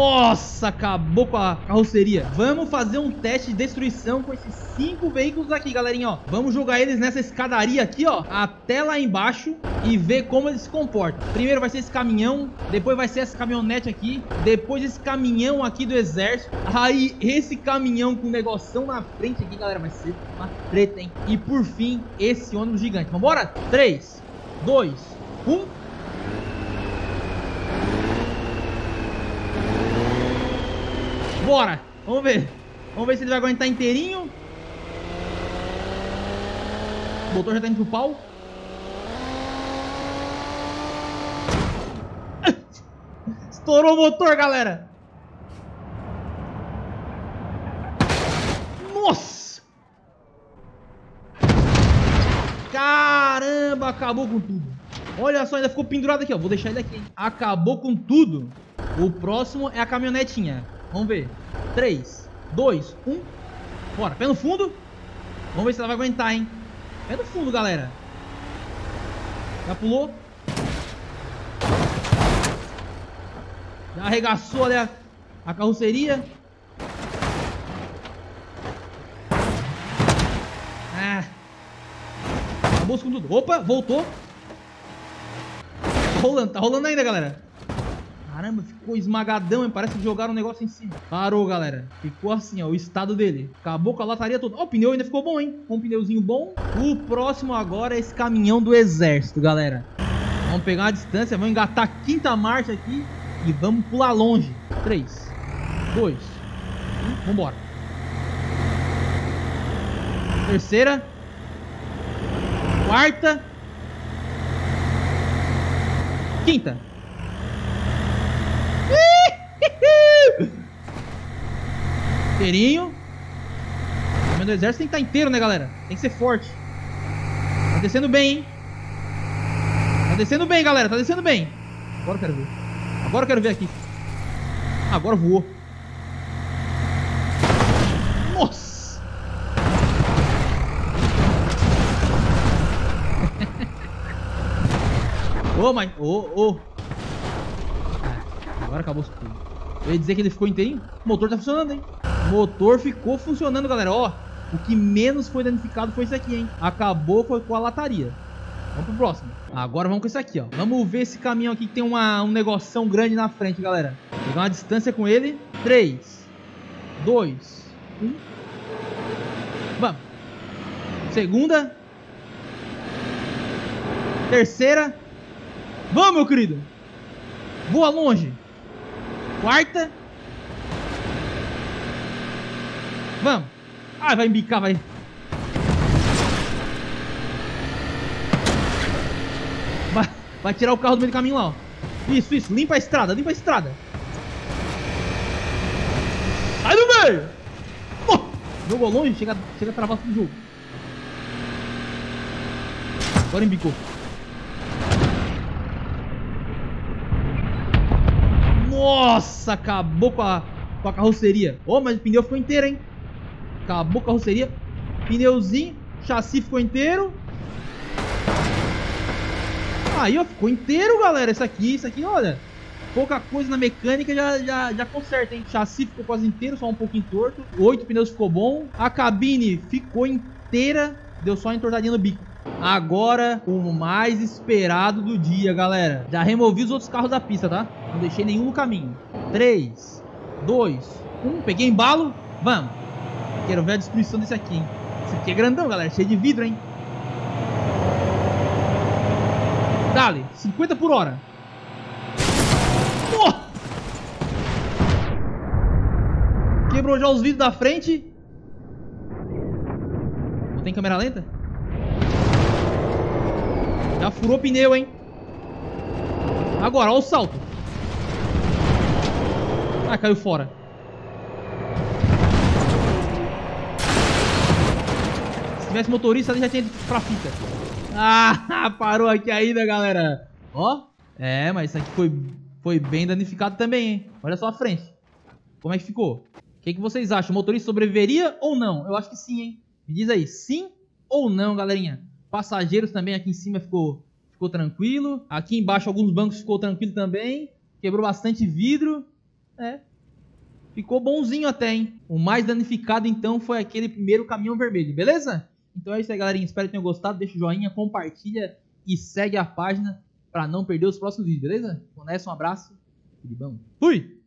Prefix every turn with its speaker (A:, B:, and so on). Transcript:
A: Nossa, acabou com a carroceria. Vamos fazer um teste de destruição com esses cinco veículos aqui, galerinha, ó. Vamos jogar eles nessa escadaria aqui, ó, até lá embaixo e ver como eles se comportam. Primeiro vai ser esse caminhão, depois vai ser essa caminhonete aqui, depois esse caminhão aqui do exército. Aí esse caminhão com negoção na frente aqui, galera, vai ser uma treta, hein? E por fim, esse ônibus gigante. Vambora? 3, 2, 1... Bora! Vamos ver. Vamos ver se ele vai aguentar inteirinho. O motor já tá indo pro pau. Estourou o motor, galera. Nossa! Caramba, acabou com tudo. Olha só, ainda ficou pendurado aqui, ó. Vou deixar ele aqui. Acabou com tudo. O próximo é a caminhonetinha. Vamos ver. 3, 2, 1. Bora. Pé no fundo. Vamos ver se ela vai aguentar, hein. Pé no fundo, galera. Já pulou. Já arregaçou ali a, a carroceria. Ah. Acabou com tudo. Opa, voltou. Tá rolando, tá rolando ainda, galera. Caramba, ficou esmagadão, hein? Parece que jogaram um negócio em cima. Parou, galera. Ficou assim, ó, o estado dele. Acabou com a lataria toda. Ó, o pneu ainda ficou bom, hein? Um pneuzinho bom. O próximo agora é esse caminhão do exército, galera. Vamos pegar uma distância, vamos engatar a quinta marcha aqui e vamos pular longe. 3, 2, 1, vambora. Terceira. Quarta. Quinta. Inteirinho. O meu exército tem que estar tá inteiro, né, galera? Tem que ser forte. Tá descendo bem, hein? Tá descendo bem, galera. Tá descendo bem. Agora eu quero ver. Agora eu quero ver aqui. Agora voou. Nossa! Ô, oh, mas... Ô, oh, ô. Oh. Agora acabou tudo. Eu ia dizer que ele ficou inteirinho. O motor tá funcionando, hein? Motor ficou funcionando, galera. Ó, o que menos foi danificado foi isso aqui, hein? Acabou foi com a lataria. Vamos pro próximo. Agora vamos com esse aqui, ó. Vamos ver esse caminhão aqui que tem uma, um negoção grande na frente, galera. Pegar uma distância com ele. 3, 2, 1. Vamos. Segunda. Terceira. Vamos, meu querido. Voa longe. Quarta. Vamos. Ah, vai embicar, vai. Vai, vai tirar o carro do meio do caminho lá, ó. Isso, isso. Limpa a estrada, limpa a estrada. Sai do meio! Oh, jogou longe, chega, chega a travar o jogo. Agora embicou. Nossa, acabou com a, com a carroceria. Oh, mas o pneu ficou inteiro, hein? Acabou a carroceria. Pneuzinho, chassi ficou inteiro. Aí, ó, ficou inteiro, galera. Isso aqui, isso aqui, olha. Pouca coisa na mecânica já, já, já conserta, hein? Chassi ficou quase inteiro, só um pouquinho torto. Oito pneus ficou bom. A cabine ficou inteira. Deu só uma entortadinha no bico. Agora, o mais esperado do dia, galera. Já removi os outros carros da pista, tá? Não deixei nenhum no caminho. 3, 2, 1. Peguei embalo. Vamos. Quero ver a destruição desse aqui, hein? Esse aqui é grandão, galera. Cheio de vidro, hein? Dale. 50 por hora. Oh! Quebrou já os vidros da frente. Não tem câmera lenta? Já furou o pneu, hein? Agora, olha o salto. Ah, caiu fora. Tivesse motorista, ele já tinha ido pra fita. Ah, parou aqui ainda, galera. Ó. É, mas isso aqui foi, foi bem danificado também, hein? Olha só a frente. Como é que ficou? O que, que vocês acham? O motorista sobreviveria ou não? Eu acho que sim, hein? Me diz aí, sim ou não, galerinha? Passageiros também aqui em cima ficou, ficou tranquilo. Aqui embaixo alguns bancos ficou tranquilo também. Quebrou bastante vidro. É, Ficou bonzinho até, hein? O mais danificado, então, foi aquele primeiro caminhão vermelho, beleza? Então é isso aí, galerinha. Espero que tenham gostado. Deixa o joinha, compartilha e segue a página para não perder os próximos vídeos, beleza? Com essa, um abraço. Bom? Fui!